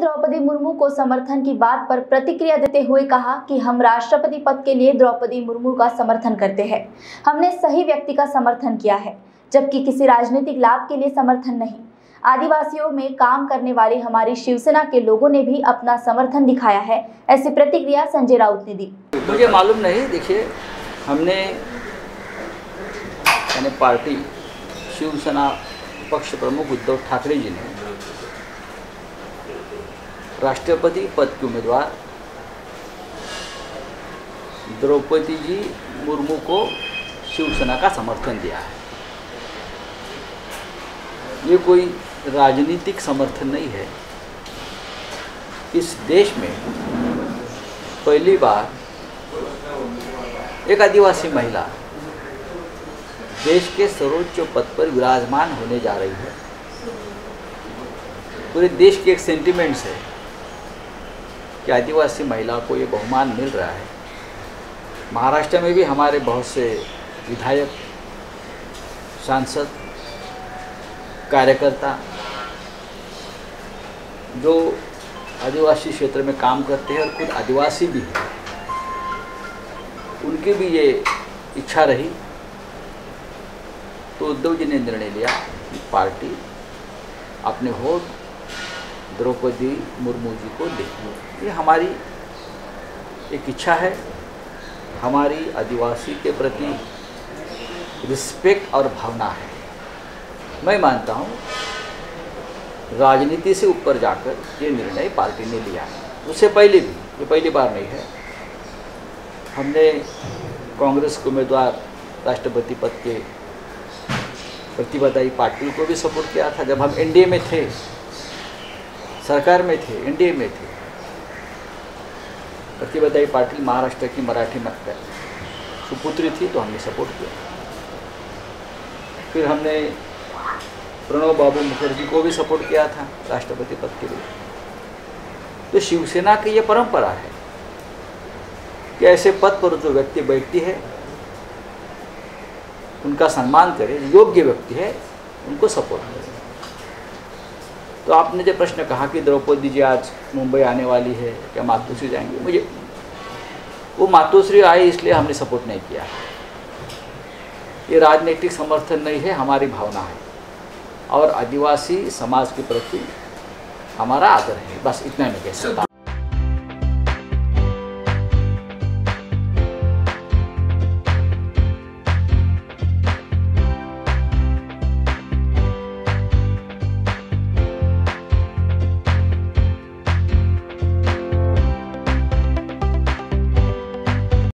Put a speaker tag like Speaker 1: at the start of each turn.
Speaker 1: द्रौपदी मुर्मू को समर्थन की बात पर प्रतिक्रिया देते हुए कहा कि हम राष्ट्रपति पद के लिए द्रौपदी मुर्मू का समर्थन करते हैं। हमने सही व्यक्ति का समर्थन किया है, जबकि किसी राजनीतिक लाभ के लिए समर्थन नहीं। आदिवासियों में काम करने वाले हमारी शिवसेना के लोगों ने भी अपना समर्थन दिखाया है, ऐसी प्रतिक्रिया संजय राउत ने दी।
Speaker 2: मुझे मालूम नहीं, देखिए, हमने पार्टी शिवसेना पक्ष प्रमुख उद्धव ठाकरे जी ने राष्ट्रपति पद के उम्मीदवार। द्रौपदी जी मुर्मू को शिवसेना का समर्थन दिया है। ये कोई राजनीतिक समर्थन नहीं है। इस देश में पहली बार एक आदिवासी महिला देश के सर्वोच्च पद पर विराजमान होने जा रही है। पूरे देश के एक सेंटिमेंट्स है। कि आदिवासी महिला को ये बहुमान मिल रहा है। महाराष्ट्र में भी हमारे बहुत से विधायक, सांसद, कार्यकर्ता जो आदिवासी क्षेत्र में काम करते हैं और खुद आदिवासी भी हैं, उनकी भी ये इच्छा रही। तो उद्धव जी ने निर्णय लिया कि पार्टी अपने वोट द्रौपदी मुर्मू जी को दे ये हमारी एक इच्छा है, हमारी आदिवासी के प्रति रिस्पेक्ट और भावना है। मैं मानता हूँ, राजनीति से ऊपर जाकर ये निर्णय पार्टी ने लिया है। उससे पहले भी, ये पहली बार नहीं है। हमने कांग्रेस के उम्मीदवार राष्ट्रपति पद के प्रतिभादायी पाटिल को भी सपोर्ट किया था। जब हम एनडीए में थे सरकार में थे एनडीए में थे। प्रतिभादायी पाटिल महाराष्ट्र की मराठी मत सुपुत्री थी तो हमने सपोर्ट किया। फिर हमने प्रणव बाबू मुखर्जी को भी सपोर्ट किया था, राष्ट्रपति पद के लिए। तो शिवसेना की ये परंपरा है कि ऐसे पद पर जो व्यक्ति बैठती है, उनका सम्मान करे, योग्य व्यक्ति है, उनको सपोर्ट करे। तो आपने जो प्रश्न कहा कि द्रौपदी जी आज मुंबई आने वाली है, क्या मातोश्री जाएँगे? मुझे वो मातोश्री आई इसलिए हमने सपोर्ट नहीं किया। ये राजनीतिक समर्थन नहीं है, हमारी भावना है। और आदिवासी समाज के प्रति हमारा आदर है, बस इतना मैं कह सकता